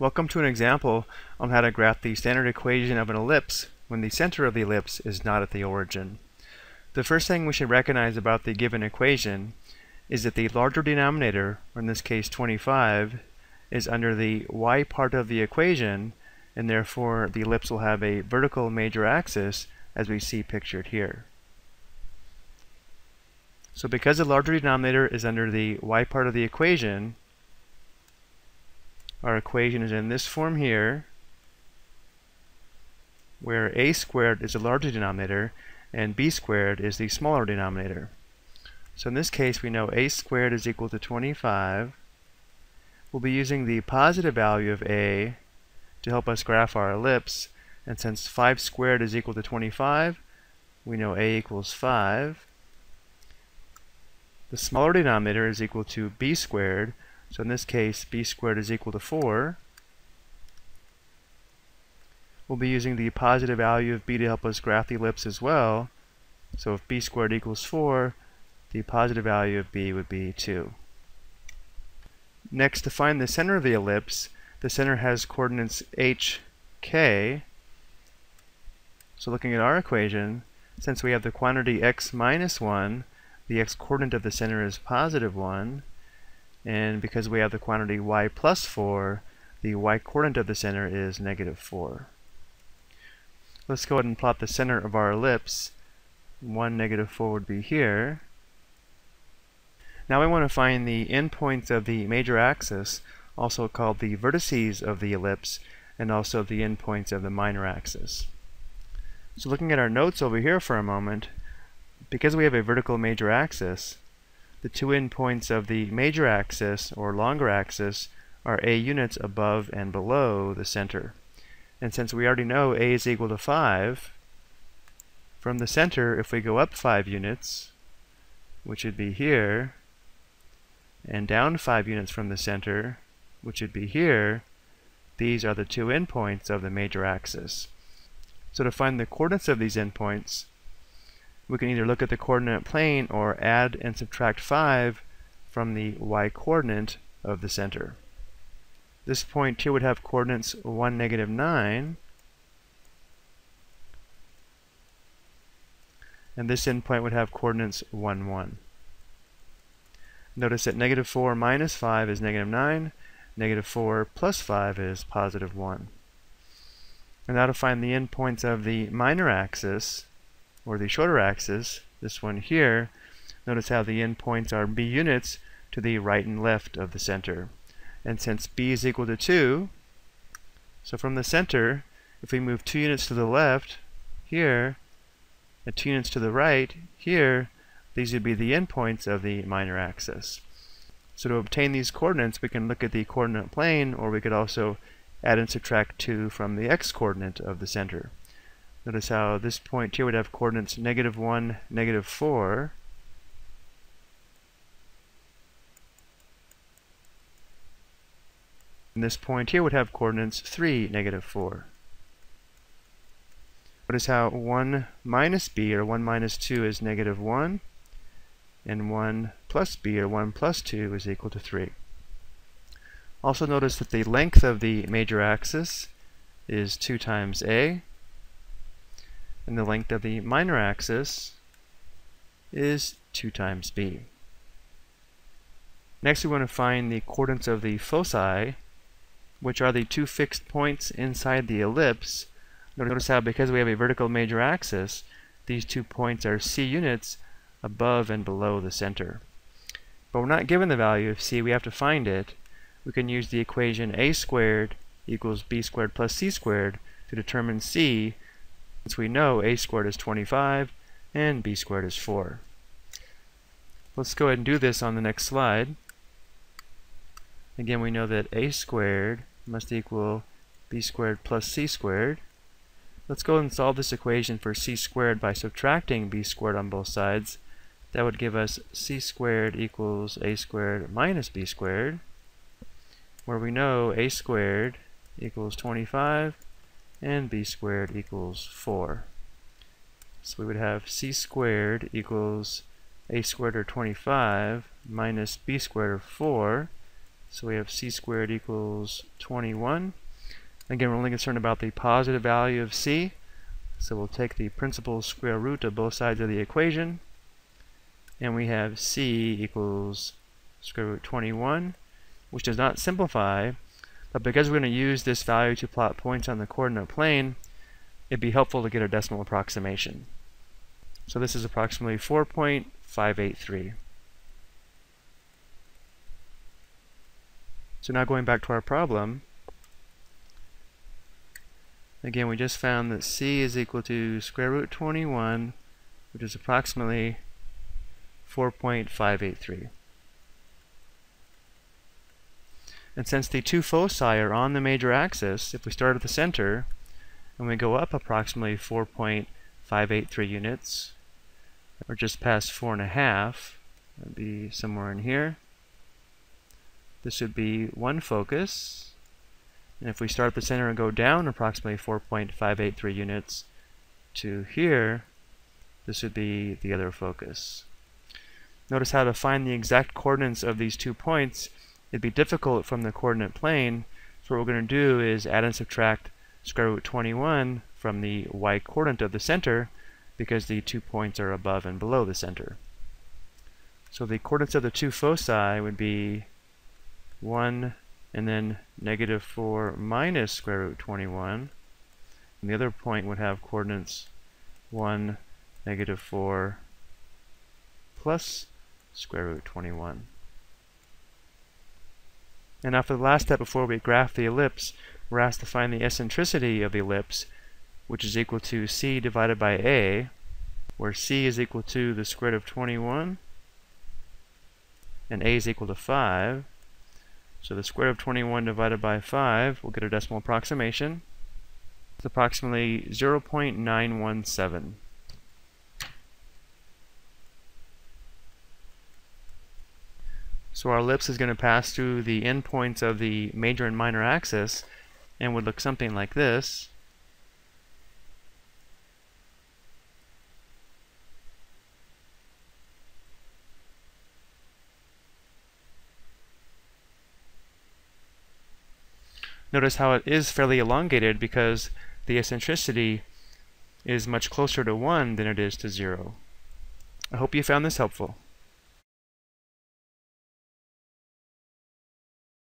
Welcome to an example on how to graph the standard equation of an ellipse when the center of the ellipse is not at the origin. The first thing we should recognize about the given equation is that the larger denominator, or in this case 25, is under the y part of the equation and therefore the ellipse will have a vertical major axis as we see pictured here. So because the larger denominator is under the y part of the equation, our equation is in this form here, where a squared is the larger denominator and b squared is the smaller denominator. So in this case, we know a squared is equal to 25. We'll be using the positive value of a to help us graph our ellipse. And since 5 squared is equal to 25, we know a equals 5. The smaller denominator is equal to b squared, so in this case, b squared is equal to 4. We'll be using the positive value of b to help us graph the ellipse as well. So if b squared equals 4, the positive value of b would be 2. Next, to find the center of the ellipse, the center has coordinates h, k. So looking at our equation, since we have the quantity x minus 1, the x-coordinate of the center is positive 1. And because we have the quantity y plus 4, the y-coordinate of the center is negative 4. Let's go ahead and plot the center of our ellipse. 1, negative 4 would be here. Now we want to find the endpoints of the major axis, also called the vertices of the ellipse, and also the endpoints of the minor axis. So looking at our notes over here for a moment, because we have a vertical major axis, the two endpoints of the major axis, or longer axis, are a units above and below the center. And since we already know a is equal to 5, from the center, if we go up 5 units, which would be here, and down 5 units from the center, which would be here, these are the two endpoints of the major axis. So to find the coordinates of these endpoints, we can either look at the coordinate plane or add and subtract 5 from the y-coordinate of the center. This point here would have coordinates 1, negative 9, and this endpoint would have coordinates 1, 1. Notice that negative 4 minus 5 is negative 9, negative 4 plus 5 is positive 1. And now to find the endpoints of the minor axis, or the shorter axis, this one here, notice how the endpoints are b units to the right and left of the center. And since b is equal to 2, so from the center, if we move 2 units to the left, here, and 2 units to the right, here, these would be the endpoints of the minor axis. So to obtain these coordinates, we can look at the coordinate plane, or we could also add and subtract 2 from the x-coordinate of the center. Notice how this point here would have coordinates negative 1, negative 4. And this point here would have coordinates 3, negative 4. Notice how 1 minus b, or 1 minus 2, is negative 1, and 1 plus b, or 1 plus 2, is equal to 3. Also notice that the length of the major axis is 2 times a, and the length of the minor axis is 2 times b. Next we want to find the coordinates of the foci, which are the two fixed points inside the ellipse. Notice how because we have a vertical major axis, these two points are c units above and below the center. But we're not given the value of c, we have to find it. We can use the equation a squared equals b squared plus c squared to determine c since we know a squared is 25 and b squared is 4. Let's go ahead and do this on the next slide. Again, we know that a squared must equal b squared plus c squared. Let's go ahead and solve this equation for c squared by subtracting b squared on both sides. That would give us c squared equals a squared minus b squared, where we know a squared equals 25 and b squared equals 4. So we would have c squared equals a squared or 25 minus b squared or 4. So we have c squared equals 21. Again, we're only concerned about the positive value of c. So we'll take the principal square root of both sides of the equation. And we have c equals square root 21, which does not simplify. But because we're going to use this value to plot points on the coordinate plane, it'd be helpful to get a decimal approximation. So this is approximately 4.583. So now going back to our problem, again we just found that c is equal to square root 21, which is approximately 4.583. And since the two foci are on the major axis, if we start at the center and we go up approximately 4.583 units, or just past 4.5, that'd be somewhere in here, this would be one focus. And if we start at the center and go down approximately 4.583 units to here, this would be the other focus. Notice how to find the exact coordinates of these two points. It'd be difficult from the coordinate plane. So what we're going to do is add and subtract square root 21 from the y coordinate of the center because the two points are above and below the center. So the coordinates of the two foci would be 1 and then negative 4 minus square root 21. And the other point would have coordinates 1, negative 4 plus square root 21. And now for the last step before we graph the ellipse, we're asked to find the eccentricity of the ellipse, which is equal to c divided by a, where c is equal to the square root of 21, and a is equal to 5. So the square root of 21 divided by 5, we'll get a decimal approximation. It's approximately 0.917. So our ellipse is going to pass through the endpoints of the major and minor axis and would look something like this. Notice how it is fairly elongated because the eccentricity is much closer to 1 than it is to 0. I hope you found this helpful.